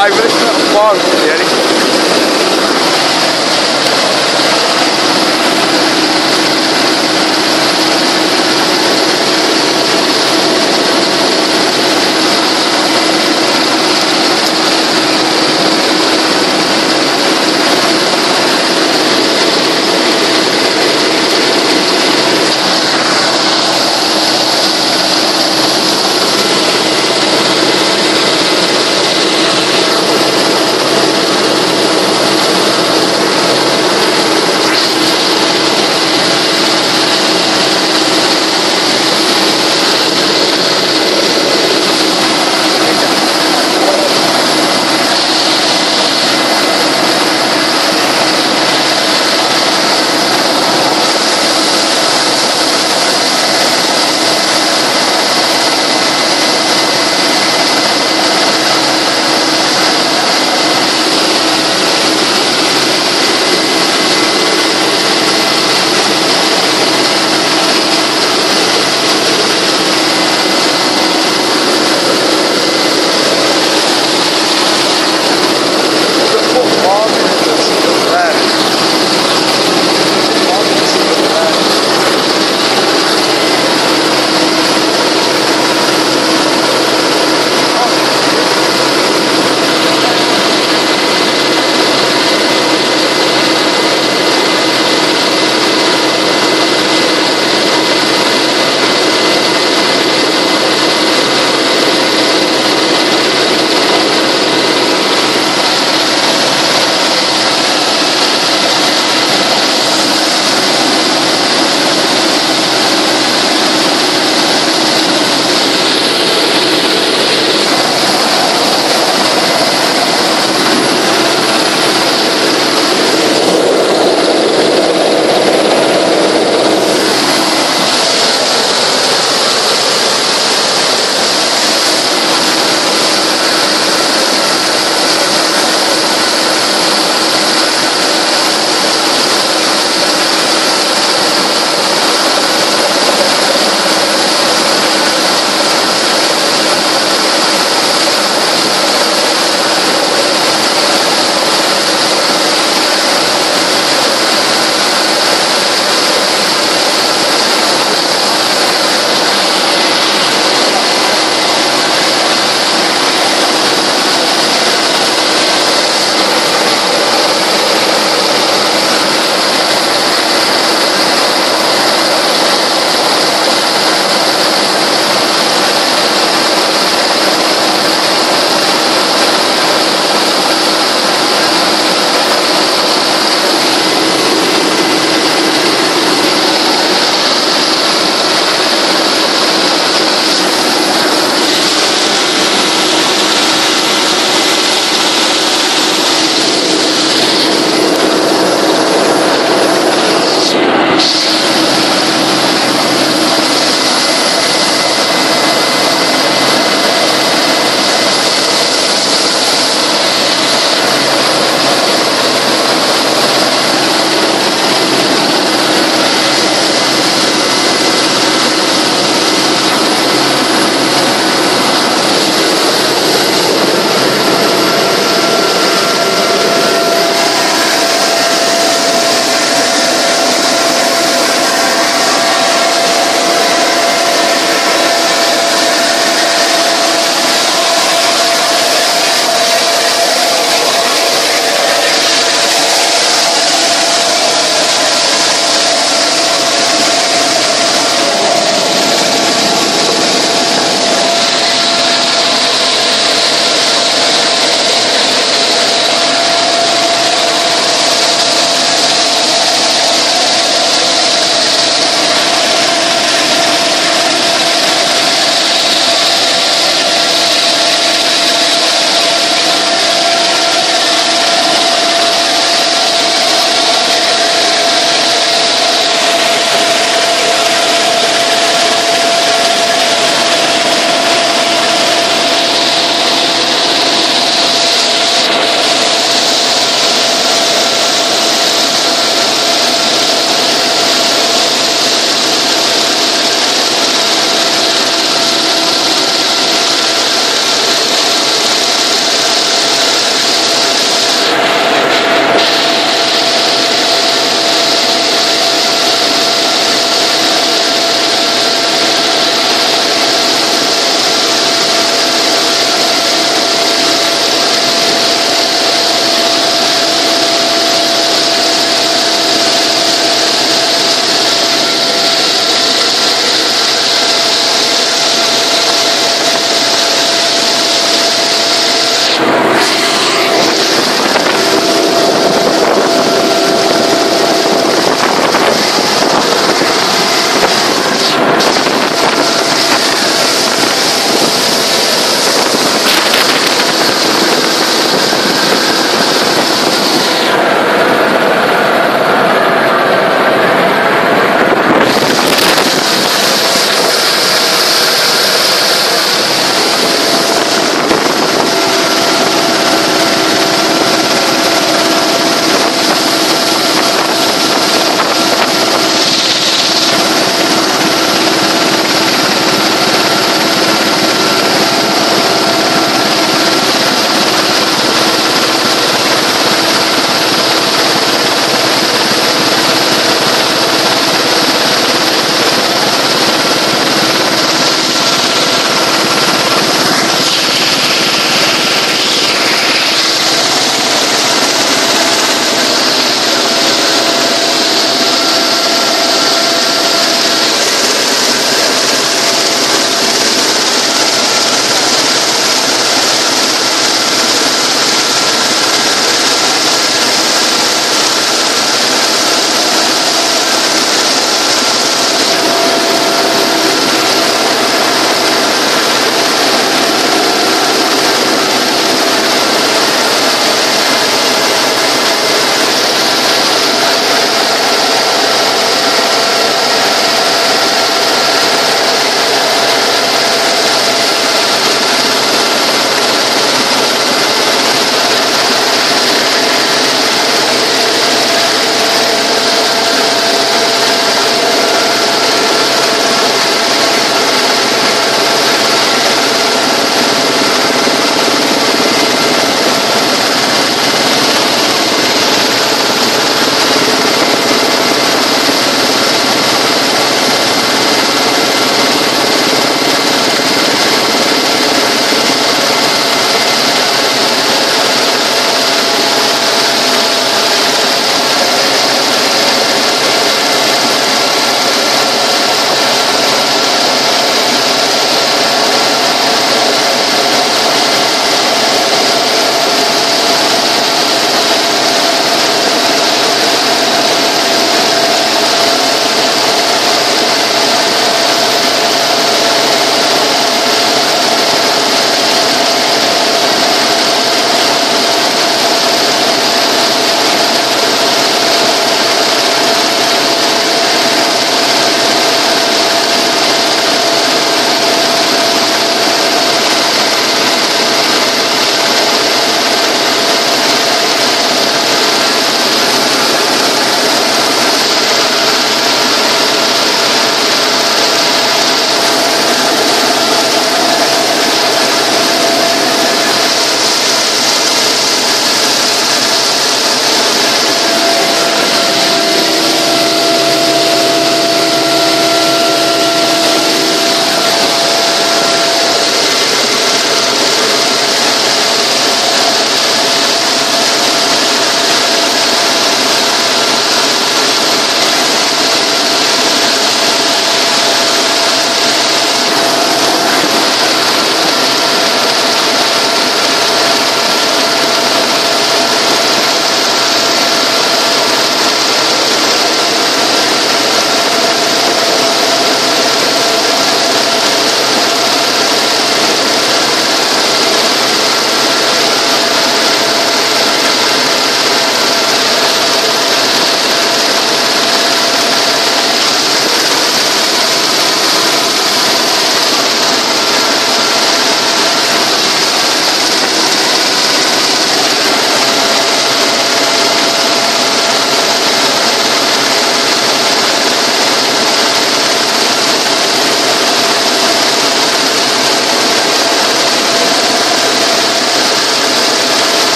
five, but it's not.